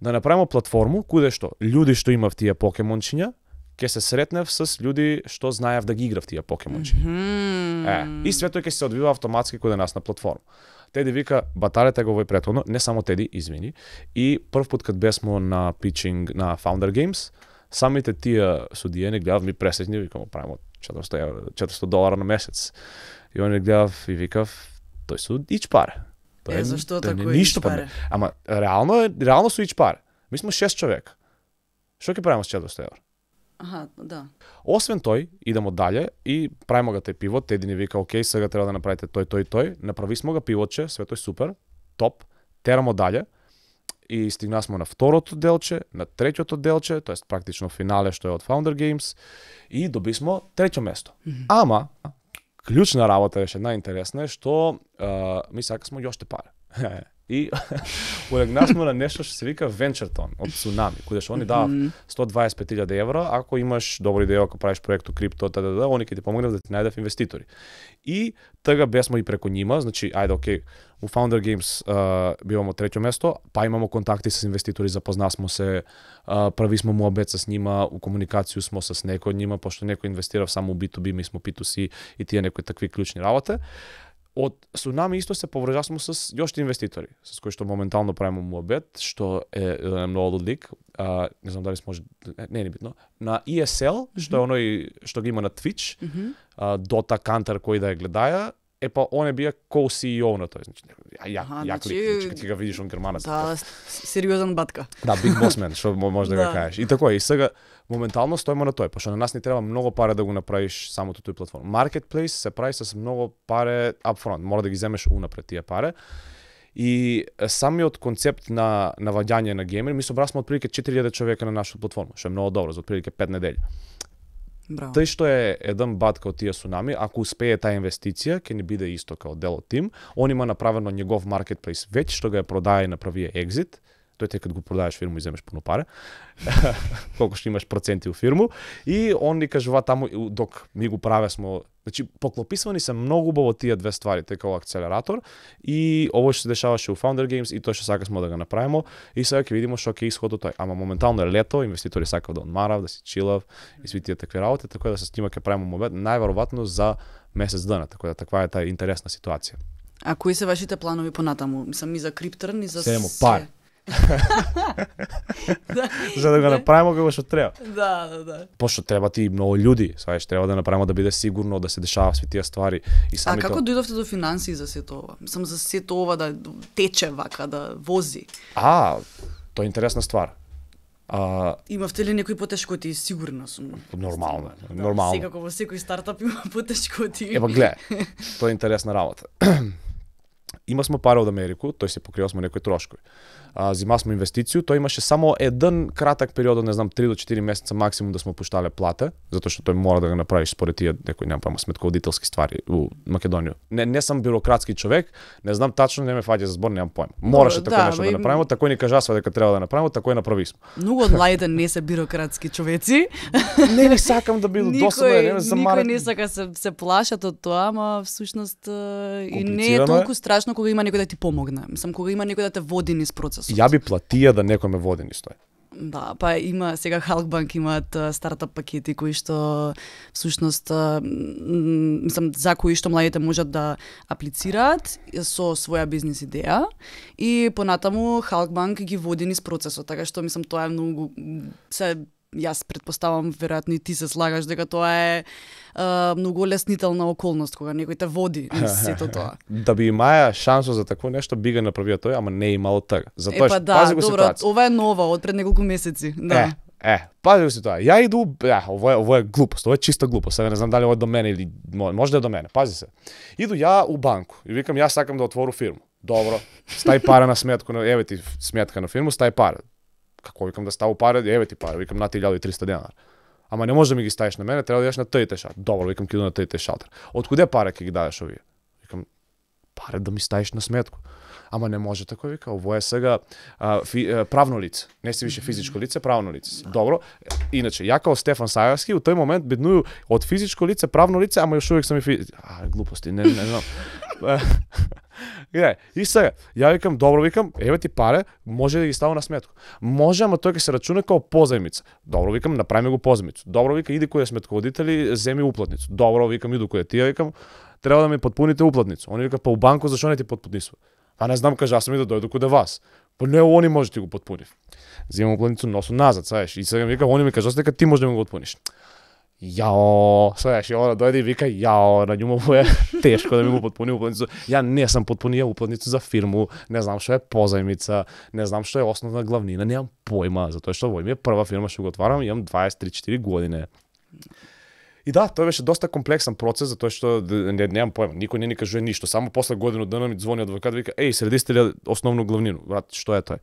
да направиме платформу куде што луѓе што имав тие покемончиња, ќе се сретнев с луѓе што знаев да ги играв тие покемончиња. Мгм. Е, и све тоа ќе се одвива автоматски каде нас на платформа. Теди вика, баталете го овој претходно, не само Теди, извини. И прв пат кад бесмо на питчинг на Founder Games, самите тие судија не гледав ми пресечни, викам, правимо 400 евра, 400 долара на месец. И он не гледав и викав, тој су ич паре. Е, зашто тој тако ништо па. Ама реално е, реално су ич паре. Ми сме 6 човека. Што ќе правиме с 400 евра? Аха, да. Освен тој, идемо дале и правиме го тај пивот, Теди ни вика, окей, сега треба да направите тој, тој, тој. Направи смо го пивотче, све тој супер, топ, терамо дале и стигнасмо на второто делче, на третото делче, тоест практично финале што е од Founder Games и добисмо трето место. Ама, клучна работа беше најинтересна е што а, ми сакасмо и уште пари. и улегнасмо на нешто што се вика Ventureton од Tsunami, куде што они давав 125.000 евра ако имаш добра идеја, ако правиш проект у крипто, т.д. они ќе ти помогнат да ти најдев инвеститори. И тага бесмо и преку нима, значи ајде окей, у Founder Games а, бивамо трето место, па имамо контакти с инвеститори, запознасмо се, прави смо муабет с нима, у комуникацију смо с некој од нима, пошто некој инвестирав само у B2B, ми смо P2C и тие некои такви клучни работи. Од Tsunami исто се поврзасмо с јоште инвеститори, с кои што моментално правиме муабет, што е еден многу лик, а, не знам дали може, не е ни битно, на ESL, што е оној што ги има на Twitch, Мгм. а, Дота Кантер кој да ја гледаја, е па он е бија co-CEO на тој, значи ја, ја, значи- лик, значи го видиш он германец. Да, сериозен батка. Да, Big Boss Man, што мо- може да, Да. го кажеш. И тако е, и сега моментално стоиме на тој, пошто на нас ни треба многу пари да го направиш самото тој платформа. Marketplace се прави с многу паре upfront, мора да ги земеш унапред тие пари. И самиот концепт на наваѓање на геймери, ми собрасме отприлike 4000 човека на нашата платформа, што е многу добро за отприлike 5 недели. Браво. Тој што е еден бат као тие Сунами, ако успее таа инвестиција, ќе ни биде исто као дел од тим. Он има направено негов маркетплейс веќе што го е продаа и направија екзит. Тој те кога го продаваш фирму и земеш пуно пари, колку што имаш проценти у фирму, и он ни кажува таму, док ми го праве смо, значи, поклописвани се многу убаво тие две ствари, дека акцелератор, и ово што се дешаваше у Founder Games, и тоа што сакасмо да го направиме, и сега ќе видиме што ќе исходот тој. Ама моментално е лето, инвеститори сакав да одмарав, да си чилав, и сви тие такви работи, така да се снима ќе правиме момент, најверојатно за месец дана, така да таква е таа интересна ситуација. А кои се вашите планови понатаму? Мислам и за Криптрн и за Семо пар. Да. За да го направиме како што треба. Да, да, да. Пошто треба ти многу луѓе, сваеш, треба да направиме да биде сигурно да се дешава сви тие ствари и самите А како дојдовте до финансии за сето ова? Мислам за сето ова да тече вака, да вози. А, тоа е интересна ствар. А, Имавте ли некои потешкоти? Сигурно сум. Нормално, да, нормално. Секако во секој стартап има потешкоти. Ева гледа, тоа е интересна работа. Има смо пара од Америку, тој се покрива смо некои трошкови а, смо инвестицiju, тој имаше само еден кратак период, не знам, 3 до 4 месеца максимум да смо пуштале плата, затоа што тој мора да го направиш според тие некои нема пама сметководителски ствари у Македонија. Не не сум бюрократски човек, не знам тачно, не ме фаќа за збор, немам појма. Мораше така да, нешто да направиме, такој ни кажа дека треба да направиме, такој направи смо. Многу од младите не се бюрократски човеци. не, не сакам да бидам досаден, не ме замарат. Никој не сака се се плашат од тоа, ама всушност и не е толку страшно кога има некој да ти помогне. Мислам кога има некој да те води низ процесот. Ја би платија да некој ме води низ тоа. Да, па има сега Халкбанк имаат стартап пакети кои што всушност мислам за кои што младите можат да аплицираат со своја бизнис идеја и понатаму Халкбанк ги води низ процесот, така што мислам тоа е многу се јас предпоставам веројатно и ти се слагаш дека тоа е а, многу леснителна околност кога некој те води низ сето тоа. да би имаја шансо за такво нешто би го направија тој, ама не е имало така. Затоа па, да, пази го добро, ситуација. ова е нова од пред неколку месеци, да. Е, Е, пази го си тоа. Ја иду, е, ово е, ово е глупост, ово е чиста глупост. Сега не знам дали ово е до мене или може да е до мене. Пази се. Иду ја у банку и викам јас сакам да отвору фирму. Добро. Стај пара на сметка на еве ти сметка на фирму, стај пара како викам да ставу пари, еве ти пари, викам на 1300 денар. Ама не може да ми ги ставиш на мене, треба да јаш на тој шатер. Добро, викам ќе на тој шатер. Од куде пари ќе ги дадеш овие? Викам пари да ми ставиш на сметку. Ама не може така вика, ово е сега а, фи, а, правно лице. Не си више физичко лице, правно лице. Добро. Иначе, ја као Стефан Сајарски, у тој момент беднују од физичко лице, правно лице, ама још увек сам и фи... А, глупости, не, не знам. Па, Гледај, и сега, ја викам, добро викам, еве ти паре, може да ги ставам на сметка, Може, ама тој ќе се рачуна како позајмица. Добро викам, направи го позајмица. Добро вика, иди кој е сметководители, земи уплатницу. Добро викам, иду кој е тие, викам, треба да ми подпуните уплатницу. Они вика, па у банко зашо не ти подпунисува? А не знам, кажа, аз сам и да дојду каде вас. Па не, они може да ти го подпунив. Земам уплатницу, носу назад, саеш. И сега ми вика, они ми кажа, дека ти може да ми го подпуниш јао, слушаш, ја дојде и вика, јао, на њу е тешко да ми му потпуни уплатницу. Ја не сам потпунија уплатницу за фирму, не знам што е позајмица, не знам што е основна главнина, немам појма, затоа што во име прва фирма што го отварам, имам 23-4 години. И да, тоа беше доста комплексен процес, затоа што не, немам појма, никој не ни кажува ништо, само после година дена ми звони адвокат и вика, еј, средисте ли основну главнину? Брат, што е тоа?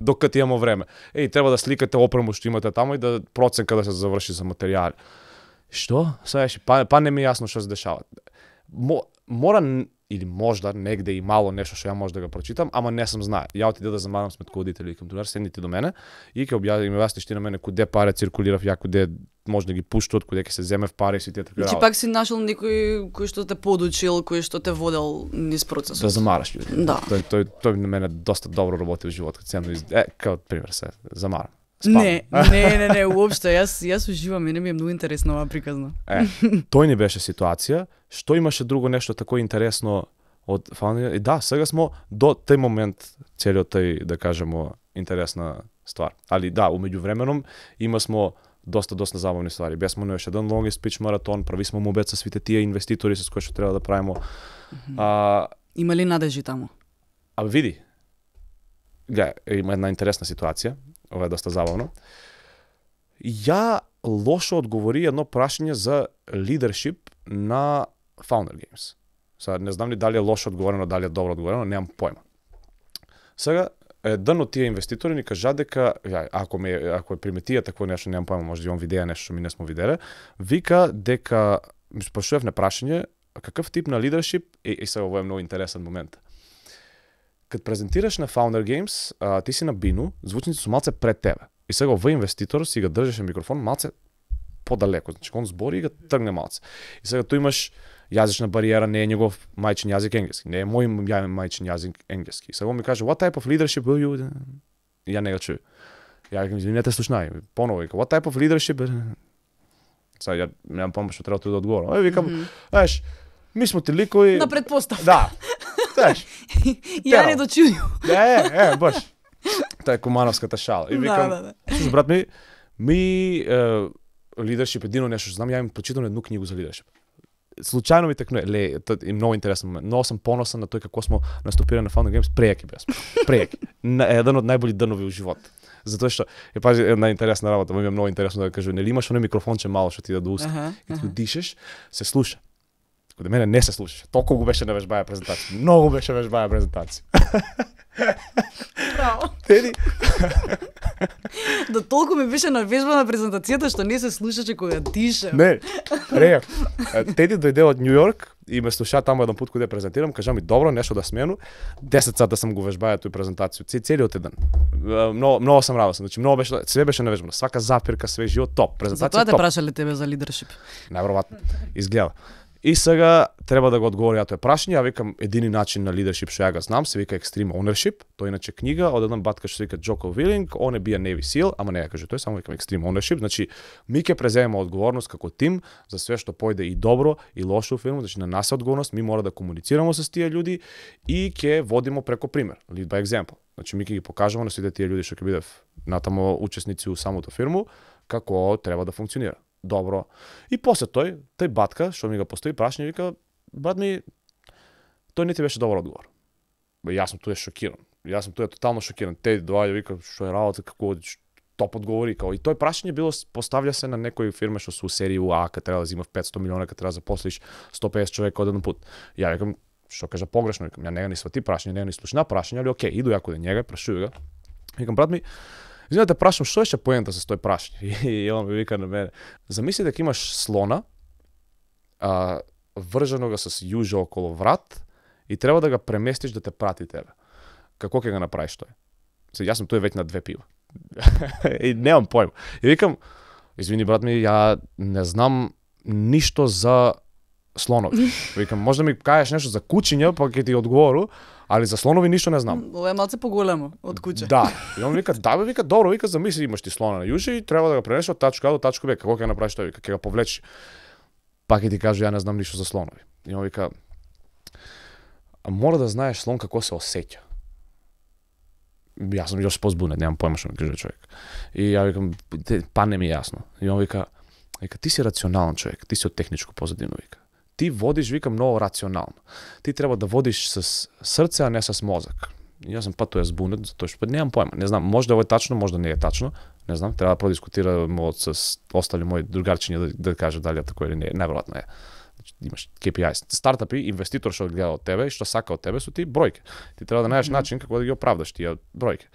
Докато имамо време. Еј, треба да сликате опрему што имате таму и да проценка да се заврши за материјали Што? Саеш, па, па не ми е јасно што се дешава. Мо, мора или можда негде и мало нешто што ја може да го прочитам, ама не сум знае. Ја отиде да замарам сметководители и тунар, седните до мене и ќе објави ми јасни ти на мене куде пари циркулирав, ја куде може да ги пуштат, куде ќе се земе в пари и сите такви Значи пак си нашол некој кој што те подучил, кој што те водел низ процесот. Да замараш луѓе. Да. Тој, тој, тој, на мене доста добро работи во животот, ценно из... е, као пример се, замарам. Не, не, не, не, уопшто, јас јас уживам, мене ми е многу интересно оваа приказна. Е, тој ни беше ситуација, што имаше друго нешто тако интересно од фанија. И да, сега смо до тој момент целиот тој да кажемо интересна ствар. Али да, умеѓу временом има смо доста доста забавни ствари. Бесмо на еден лонг спич маратон, прави смо мобет со свите тие инвеститори со кои што треба да правиме. Mm -hmm. А, има ли надежи таму? А види. Га, има една интересна ситуација ова е доста забавно. Ја лошо одговори едно прашање за лидершип на Founder Games. Сега не знам ли дали е лошо одговорено, дали е добро одговорено, немам појма. Сега еден од тие инвеститори ни кажа дека ја, ако ме ако е приметија такво нешто, немам појма, може да имам видеа нешто што ми не смо виделе, вика дека ми спрашував на прашање каков тип на лидершип и, и сега ово е многу интересен момент кад презентираш на Founder Games, а, ти си на бину, звучниците су малце пред тебе. И сега овој инвеститор си го држеше микрофон малце подалеку, значи он збори и го тргне малце. И сега тој имаш јазична бариера, не е негов мајчин јазик енглески, не е мој мајчин јазик енглески. И сега он ми каже, what type of leadership will you... Ја не го чуј. Ја викам, извинете, слушнај, поново вика, what type of leadership... Сега ја немам помня што треба да одговорам. Ај викам, mm -hmm. Ми смо ти ликови... На предпоставка. Да. Знаеш. ја не дочуju. Е, е, баш. Тоа е кумановската шала. И викам, да, да, да. брат ми, ми е, лидершип едино нешто што знам, ја имам прочитано едну книгу за лидершип. Случајно ми текнува, ле, тоа е многу интересен момент. Многу сум поносен на тој како смо наступирани на Founder Games, прејаки беа. Прејаки. еден од најболи дънови у живот. Затоа што е пази една интересна работа, ми е многу интересно да кажу, нели имаш оној микрофонче мало што ти да до уста, uh -huh, и ти дишеш, се слуша. Кога мене не се слушаше. Толку го беше невежбаја презентација. Многу беше вежбаја презентација. Браво. Теди. да толку ми беше навежбана презентацијата што не се слушаше кога дише. Не, реак. Теди дојде од Нью Йорк и ме слуша таму еден пат кога презентирам, кажа ми добро нешто да смену. 10 сата сам го вежбаја тој презентација, целиот ден. Многу многу сам радосен, значи многу беше све беше навежбано, свака запирка, све живот топ, презентација Затоа те топ. прашале тебе за лидершип. Најверојатно. Изгледа. И сега треба да го одговори ја тоа прашање, ја викам едини начин на лидершип што ја го знам се вика Extreme Ownership, тоа иначе книга од еден батка што се вика Джоко Вилинг, он е бија Navy SEAL, ама не ја каже тој, само викам Extreme Ownership, значи ми ќе преземеме одговорност како тим за све што појде и добро и лошо во фирма, значи на нас е одговорност, ми мора да комуницираме со тие луѓе и ќе водиме преку пример, lead by example. Значи ми ќе ги покажуваме на сите тие луѓе што ќе бидат натаму учесници у самото фирму како треба да функционира добро. И после тој, тој батка, што ми го постои прашање, вика, брат ми, тој не ти беше добар одговор. Бе, јас сум туе шокиран. Јас сум туе тотално шокиран. Те доаѓа вика што е работа како топ одговори као и тој прашање било поставља се на некои фирме што су серија А кај треба да зимав 500 милиона, кога треба да запослиш 150 човека одеден пут Ја викам што кажа погрешно, викам ја нега ни свати прашање, нега ни слушна прашање, али оке, иду ја каде njega, прашува го. Викам брат ми, Извинете, прашам, што е поента со тој прашање? И он ми вика на мене, замисли дека имаш слона, а, вржено го с јужа околу врат и треба да го преместиш да те прати тебе. Како ќе го направиш тој? Се, јас сум тој веќе на две пива. и немам појма. И викам, извини брат ми, ја не знам ништо за слонови. Викам, може да ми кажеш нешто за кучиња, па ќе ти одговору, али за слонови ништо не знам. Ова е малце поголемо од куќа. Да. И он вика, да бе, вика, добро, вика, замисли имаш ти слона на јуше и треба да го пренесеш од тачка до тачка Б. Како ќе направиш тоа? Вика, ќе го повлечеш. Пак ќе ти кажу, ја не знам ништо за слонови. И он вика, а мора да знаеш слон како се осеќа. Јас сум још позбунет, немам појма што ми каже човек. И ја викам, па не ми е јасно. И он вика, вика, ти си рационален човек, ти си од техничко позадино, вика ти водиш, вика, многу рационално. Ти треба да водиш с срце, а не с мозок. И јас сум па тоа збунет, затоа што немам појма. Не знам, може да ова е тачно, може да не е тачно. Не знам, треба да продискутирам со остали мои другарчиња да, да кажат дали е тако или не. Неверојатно е. Значи, имаш KPI. Стартапи, инвеститор што гледа од тебе и што сака од тебе су ти бројки. Ти треба да најдеш начин како да ги оправдаш тие бројки.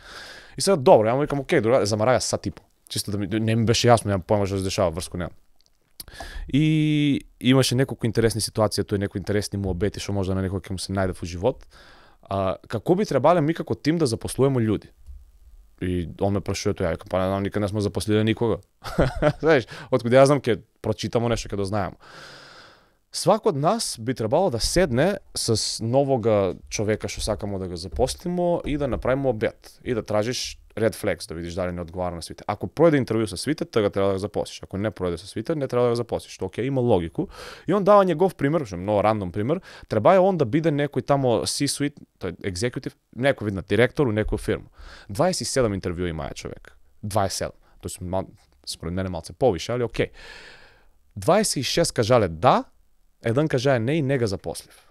И сега добро, ја му викам, окей, друга, замараја са типо. Чисто да ми не ми беше јасно, немам појма што се дешава врско немам. И имаше неколку интересни ситуации, тој некои интересни му обети што можда на некој ќе му се најде во живот. А, како би требале ми како тим да запослуваме луѓе? И он ме прашува тоа, ја па не знам, никога не сме запослили никога. Знаеш, откаде ја знам ќе прочитамо нешто, ќе дознаеме. Свако од нас би требало да седне с новога човека што сакамо да го запостимо и да направиме обед и да тражиш red flags да видиш дали не одговара на свите. Ако пројде интервју со свите, тога треба да го запослиш. Ако не пројде со свите, не треба да го запослиш. Што окей, има логику. И он дава негов пример, што е многу рандом пример, треба е он да биде некој тамо C-suite, тој екзекутив, некој видна директор у некоја фирма. 27 интервју имаја човек. 27. Тој според мене малце повише, али окей. 26 кажале да, еден кажа не и не га запослив.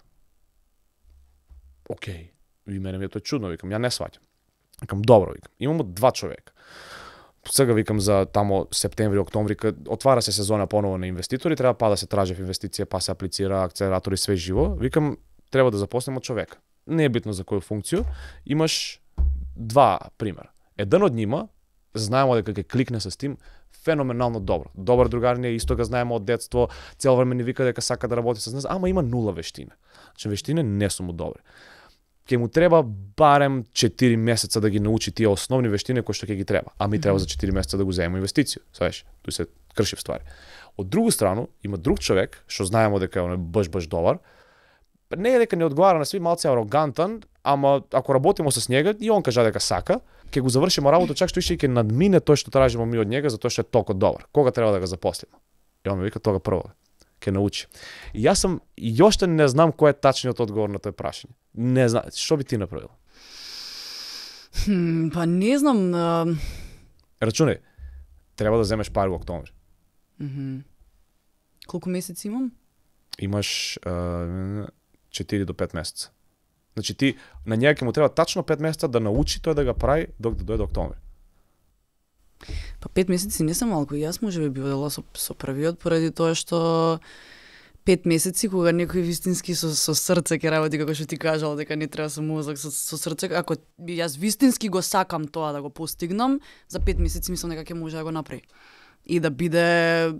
Окей. И мене ми е тоа чудно, викам, ја не сваќам. Викам, добро, викам. Имамо два човека. Сега викам за тамо септември, октомври, отвара се сезона поново на инвеститори, треба па да се тражи в инвестиција, па се аплицира акцелератори све живо. Викам, треба да запоснемо човека. Не е битно за која функција. Имаш два примера. Еден од нима, знаемо дека ќе кликне со тим, феноменално добро. Добар другар не исто го знаеме од детство, цел време ни вика дека сака да работи со нас, ама има нула вештина. Значи вештине не су му добри ќе му треба барем 4 месеца да ги научи тие основни вештини кои што ќе ги треба, а ми треба за 4 месеца да го земеме инвестиција. Свеш, тој се крши в ствари. Од друга страна, има друг човек што знаеме дека е баш баш добар, не е дека не одговара на сви, малце арогантен, ама ако работиме со него и он кажа дека сака, ќе го завршиме работа чак што ише и ќе надмине тоа што тражиме ми од него затоа што е толку добар. Кога треба да го запослиме? И он ми вика тога прво ќе научи. И јас сам и уште не знам кој е тачниот одговор на тоа прашање. Не знам, што би ти направил? Хм, па не знам. А... Рачунај, треба да земеш пари во октомври. Mm -hmm. Колку месеци имам? Имаш а, 4 до 5 месеца. Значи ти на неа ќе му треба тачно 5 месеца да научи тој да го прави док да дојде октомври. Па пет месеци не се малку. Јас може би дела со, со првиот поради тоа што пет месеци кога некој вистински со, со срце ќе работи како што ти кажал дека не треба со мозок со, со срце ако јас вистински го сакам тоа да го постигнам за пет месеци мислам дека ќе може да го направи и да биде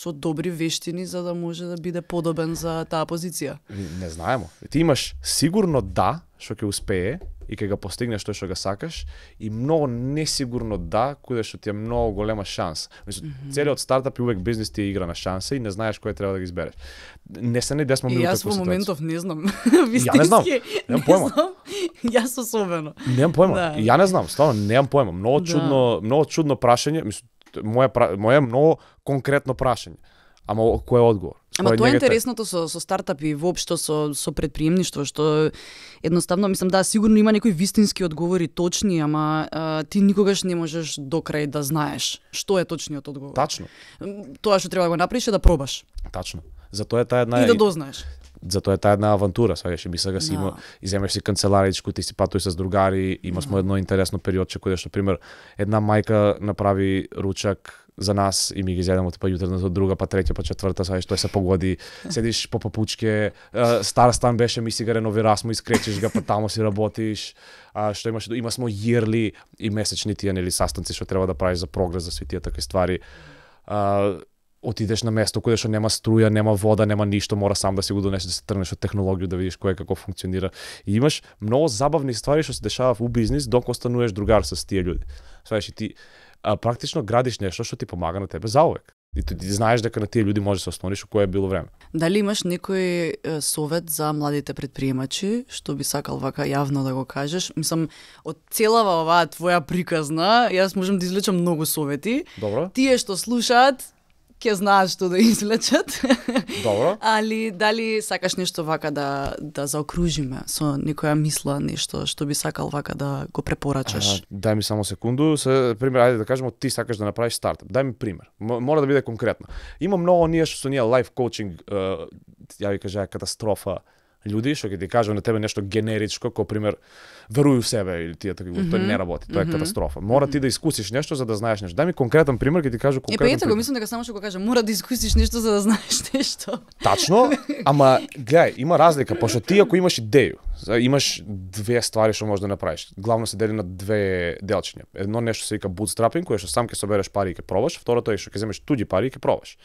со добри вештини за да може да биде подобен за таа позиција. Не знаемо. Ти имаш сигурно да што ќе успее и ќе го постигнеш тоа што го сакаш и многу несигурно да, куде што ти е многу голема шанс. Мислам, mm -hmm. целиот стартап и увек бизнес ти е игра на шанса и не знаеш кој треба да ги избереш. Не се не десмо ми Јас во моментов не знам. Ја не знам. Немам појма. Јас особено. Немам појма. Да. Ја не знам, стварно немам појма. Многу да. чудно, многу чудно прашање, мислам моја моја многу конкретно прашање. Ама кој е одговор? Ама тоа е интересното со со стартапи воопшто со со предприемништво што едноставно мислам да сигурно има некои вистински одговори точни, ама а, ти никогаш не можеш до крај да знаеш што е точниот одговор. Тачно. Тоа што треба да го направиш е да пробаш. Тачно. Затоа е таа една и да дознаеш. Затоа е таа една авантура, сваѓаш, ми сега си има, и земеш си канцеларичко, ти си патуј со другари, има смо едно интересно периодче кое што пример една мајка направи ручак за нас и ми ги зедемо типа јутре на друга, па трета, па четврта, сваѓаш, тоа се погоди, седиш по папучке, стар стан беше, ми си го реновира, смо искречиш го, па тамо си работиш, а, што имаш, има смо јерли и месечни тие нели састанци што треба да правиш за прогрес за сви тие такви ствари. А, отидеш на место кое што нема струја, нема вода, нема ништо, мора сам да си го донесеш да се трнеш од технологија да видиш кој како функционира. И имаш многу забавни ствари што се дешава во бизнис док остануваш другар со тие луѓе. Свајаш и ти а, практично градиш нешто што ти помага на тебе заувек. И ти, ти знаеш дека на тие луѓе можеш да се ослониш кое е било време. Дали имаш некој совет за младите предприемачи, што би сакал вака јавно да го кажеш? Мислам, од целава оваа твоја приказна, јас можам да извлечам многу совети. Добро. Тие што слушаат, ќе знаат што да извлечат. Добро. Али дали сакаш нешто вака да да заокружиме со некоја мисла, нешто што би сакал вака да го препорачаш? А, дај ми само секунду, се пример, ајде да кажеме ти сакаш да направиш стартап. Дај ми пример. Мора да биде конкретно. Има многу ние што со ние лайф коучинг, ја ви кажа катастрофа луѓе што ќе ти кажат на тебе нешто генеричко, како пример веруј у себе или тие такви, mm -hmm. тоа не работи, тоа е mm -hmm. катастрофа. Мора ти да искусиш нешто за да знаеш нешто. Дај ми конкретен пример, ќе ти кажам конкретен. Е, па ето го мислам дека само што го кажам, мора да искусиш нешто за да знаеш нешто. Тачно, ама гледај, има разлика, пошто ти ако имаш идеја, имаш две ствари што можеш да направиш. Главно се дели на две делчиња. Едно нешто се вика bootstrapping, кое што сам ќе собереш пари и ќе пробаш, второто е што ќе земеш туѓи пари и ќе пробаш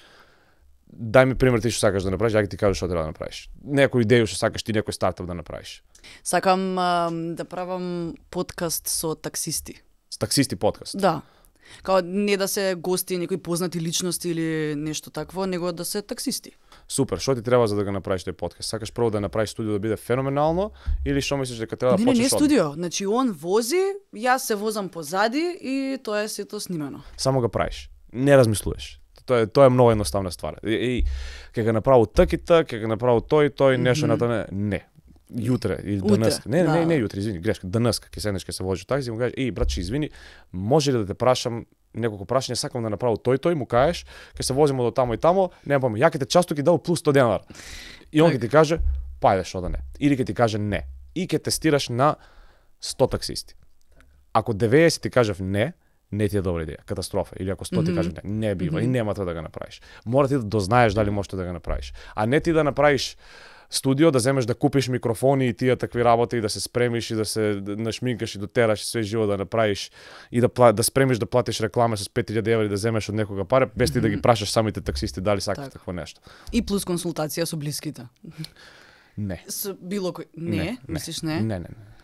дај ми пример ти што сакаш да направиш, ја ќе ти кажам што треба да направиш. Некој идеја што сакаш ти некој стартап да направиш. Сакам а, да правам подкаст со таксисти. С таксисти подкаст. Да. Као не да се гости некои познати личности или нешто такво, него да се таксисти. Супер, што ти треба за да го направиш тој подкаст? Сакаш прво да направиш студио да биде феноменално или што мислиш дека треба да почнеш? Не, не, не студио. Значи он вози, јас се возам позади и тоа е сето снимено. Само го правиш. Не размислуваш Тоа е тоа е многу едноставна ствар. И, и ќе го направи такита, ќе го направи тој тој нешто mm -hmm. на тоа не. Јутре или денес. Не, да. не, не, јутре, извини, грешка. Денес ќе седнеш ќе се возиш такси и му кажеш: "Еј, братче, извини, може ли да те прашам неколку прашања, сакам да направам тој тој, му кажеш, ќе се возиме до тамо и тамо, не помам, ја ќе те часто ќе дал плюс 100 денар. И он ќе ти каже: "Па што да не." Или ќе ти каже не. И ќе тестираш на 100 таксисти. Ако 90 ти кажав не, не ти е добра идеја, катастрофа. Или ако сто ти mm -hmm. не, не бива mm -hmm. и нема тоа да го направиш. Мора ти да дознаеш дали можеш да го направиш. А не ти да направиш студио, да земеш да купиш микрофони и тие такви работи и да се спремиш и да се нашминкаш и дотераш и све живо да направиш и да да спремиш да платиш реклама с 5000 евра и да земеш од некога пари, без ти mm -hmm. да ги прашаш самите таксисти дали сакаат такво нешто. И плюс консултација со блиските. Не. Со било кој... Не, мислиш не? Не, не, не.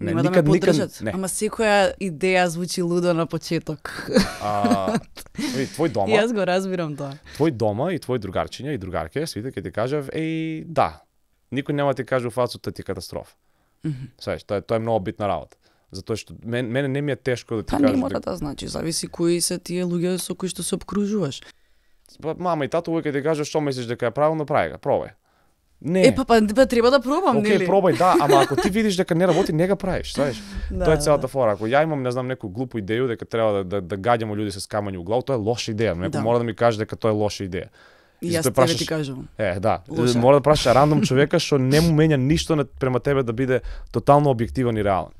Не, Нема да ме поддржат. Не. Ама секоја идеја звучи лудо на почеток. А, твој дома, Јас го разбирам тоа. твој дома и твои другарчиња и другарке, свите ќе ти кажев, еј, да. Никој нема ти каже у фацута ти е катастрофа. Свеш, тоа е тоа е многу битна работа. Затоа што мен, мене не ми е тешко да ти Па не кажам мора да значи, зависи кои се тие луѓе со кои што се обкружуваш. Па, мама и тато уваќе ти кажат што мислиш дека е правилно, прави го, пробај. Не. Е, па, па, па треба да пробам, Океј, нели? пробај, да, ама ако ти видиш дека не работи, не го правиш, знаеш. Да, тоа е да, целата фора. Ако ја имам, не знам, некоја глупа идеја дека треба да да, да гаѓамо луѓе со камања у глав, тоа е лоша идеја. Некој Да. мора да ми каже дека тоа е лоша идеја. И јас затоа тебе ти прашаш- кажувам. Е, да. Лоша. Мора да прашаш рандом човека што не му менја ништо на- према тебе да биде тотално објективен и реален.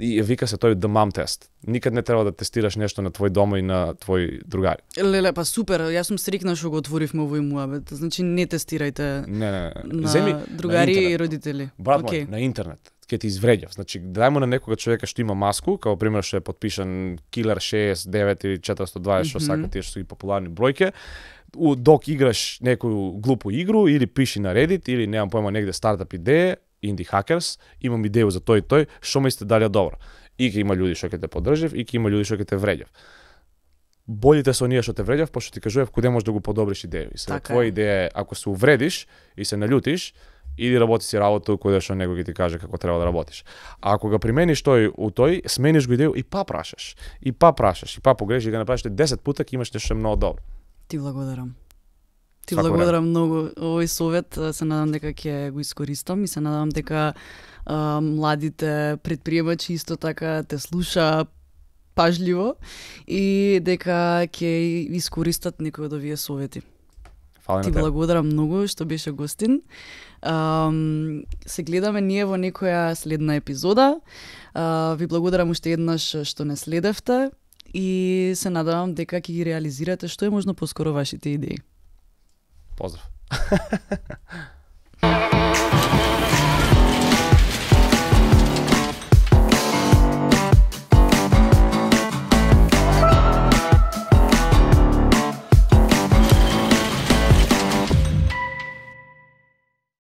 И вика се тој the mom test. Никад не треба да тестираш нешто на твој дома и на твои другари. Леле, па супер, јас сум срикна што го отворивме овој муабет. Значи не тестирајте Не, не, не. на Земи другари на и родители. Брат Океј. мој, на интернет, ќе ти извреѓав. Значи, дај му на некога човека што има маску, како пример што е подпишан Killer 6, 9 или 420, што Мгм. сака тие што ги популарни бројке, у, док играш некоju глупу игру или пиши на Reddit или немам појма негде стартап идеја, Indie Hackers, имам идеја за тој и тој, што мислите дали е добро. И ќе има луѓе што ќе те поддржав и ќе има луѓе што ќе те вреѓав. Болите со оние што те вреѓав, пошто ти кажував куде можеш да го подобриш идеја. И сега Така твоја идеја е, ако се увредиш и се налютиш, иди работи си работа каде што некој ќе ти каже како треба да работиш. А ако го примениш тој у тој, смениш го идеја и па прашаш. И па прашаш, и па погрешиш и го направиш 10 пута, ќе имаш нешто многу добро. Ти благодарам. Ти Свако благодарам многу. Овој совет се надам дека ќе го искористам и се надам дека а, младите предприемачи исто така те слуша пажливо и дека ќе искористат некои од овие совети. Фала Ти благодарам многу што беше гостин. Um, се гледаме ние во некоја следна епизода. Uh, ви благодарам уште еднаш што не следевте и се надевам дека ќе ги реализирате што е можно поскоро вашите идеи. Поздрав!